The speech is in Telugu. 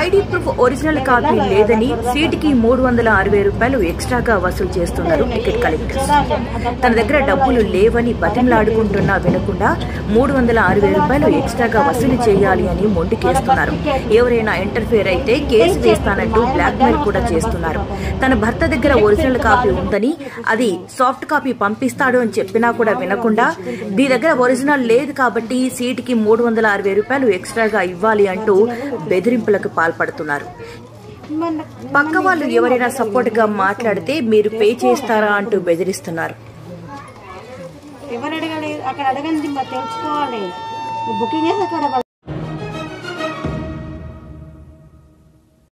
ఐడి ప్రూఫ్ ఒరిజినల్ కాపీ లేదని సీటుకి మూడు వందల అరవై రూపాయలు ఎక్స్ట్రాగా వసూలు చేస్తున్నారు టికెట్ కలెక్టర్స్. తన దగ్గర డబ్బులు లేవని బతిమలాడుకుంటున్నా వినకుండా మూడు వందల అరవై రూపాయలు ఎక్స్ట్రాగా వసూలు చేయాలి అని మొండికేస్తున్నారు ఎవరైనా ఇంటర్ఫియర్ అయితే కేసు వేస్తానంటూ బ్లాక్మెయిల్ కూడా చేస్తున్నారు. తన భర్త దగ్గర ఒరిజినల్ కాపీ ఉందని అది సాఫ్ట్ కాపీ పంపిస్తాడు అని చెప్పినా కూడా వినకుండా దీ దగ్గర ఒరిజినల్ లేదు కాబట్టి సీటుకి మూడు వందల అరవై రూపాయలు ఎక్స్ట్రాగా ఇవ్వాలి అంటూ బెదిరింపులకు పాల్పడుతున్నారు. పక్క వాళ్ళు ఎవరైనా సపోర్ట్గా మాట్లాడితే మీరు పే చేస్తారా అంటూ బెదిరిస్తున్నారు. ఎవరు అడగలేదు? అక్కడ అడగండి తెలుసుకోవాలి. బుకింగ్ చేసి అక్కడ